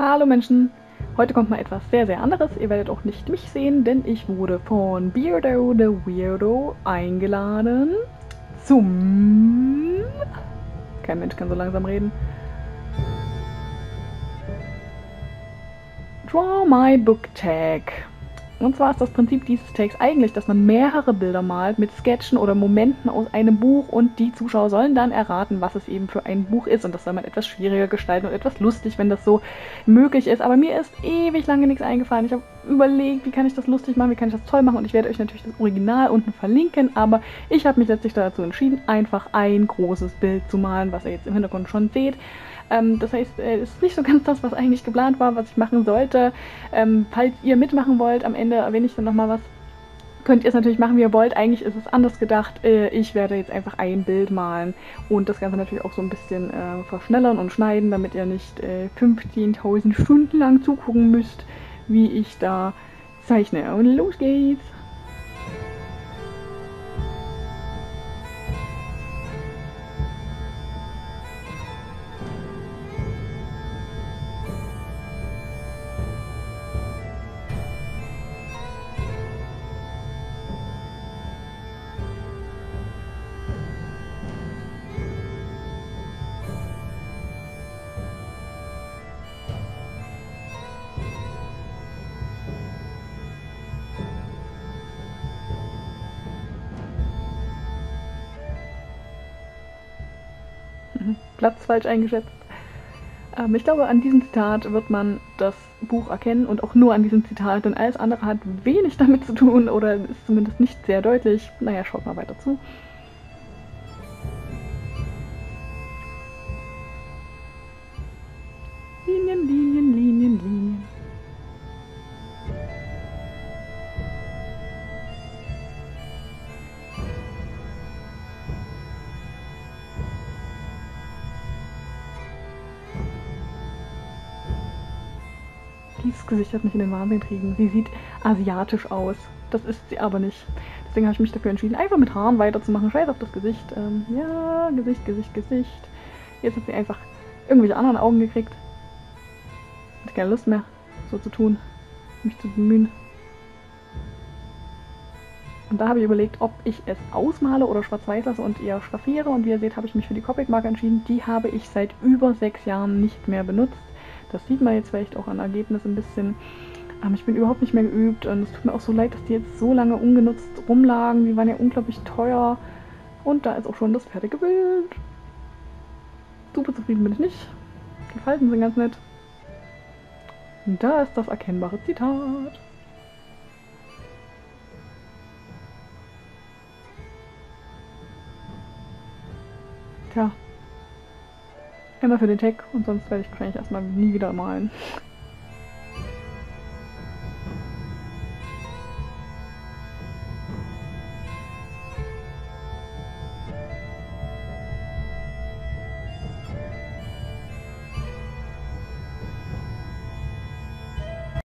Hallo Menschen! Heute kommt mal etwas sehr, sehr anderes. Ihr werdet auch nicht mich sehen, denn ich wurde von Beardo the Weirdo eingeladen zum... Kein Mensch kann so langsam reden. Draw My Book Tag. Und zwar ist das Prinzip dieses Tags eigentlich, dass man mehrere Bilder malt mit Sketchen oder Momenten aus einem Buch und die Zuschauer sollen dann erraten, was es eben für ein Buch ist. Und das soll man etwas schwieriger gestalten und etwas lustig, wenn das so möglich ist. Aber mir ist ewig lange nichts eingefallen. Ich habe überlegt, wie kann ich das lustig machen, wie kann ich das toll machen und ich werde euch natürlich das Original unten verlinken. Aber ich habe mich letztlich dazu entschieden, einfach ein großes Bild zu malen, was ihr jetzt im Hintergrund schon seht. Ähm, das heißt, es ist nicht so ganz das, was eigentlich geplant war, was ich machen sollte. Ähm, falls ihr mitmachen wollt, am Ende erwähne ich dann nochmal was. Könnt ihr es natürlich machen, wie ihr wollt. Eigentlich ist es anders gedacht. Äh, ich werde jetzt einfach ein Bild malen und das Ganze natürlich auch so ein bisschen äh, verschnellern und schneiden, damit ihr nicht äh, 15.000 Stunden lang zugucken müsst, wie ich da zeichne. Und los geht's! Platz falsch eingeschätzt. Ähm, ich glaube, an diesem Zitat wird man das Buch erkennen und auch nur an diesem Zitat, denn alles andere hat wenig damit zu tun oder ist zumindest nicht sehr deutlich. Naja, schaut mal weiter zu. Dieses Gesicht hat mich in den Wahnsinn getrieben. Sie sieht asiatisch aus. Das ist sie aber nicht. Deswegen habe ich mich dafür entschieden, einfach mit Haaren weiterzumachen. Scheiß auf das Gesicht. Ähm, ja, Gesicht, Gesicht, Gesicht. Jetzt hat sie einfach irgendwelche anderen Augen gekriegt. Hat keine Lust mehr, so zu tun. Mich zu bemühen. Und da habe ich überlegt, ob ich es ausmale oder schwarz-weiß lasse und eher schraffiere. Und wie ihr seht, habe ich mich für die Copic-Marke entschieden. Die habe ich seit über sechs Jahren nicht mehr benutzt. Das sieht man jetzt vielleicht auch an Ergebnis ein bisschen. Ähm, ich bin überhaupt nicht mehr geübt und es tut mir auch so leid, dass die jetzt so lange ungenutzt rumlagen. Die waren ja unglaublich teuer. Und da ist auch schon das fertige Bild. Super zufrieden bin ich nicht. Die Falten sind ganz nett. Und da ist das erkennbare Zitat. Tja, Einmal für den Tag und sonst werde ich wahrscheinlich erstmal nie wieder malen.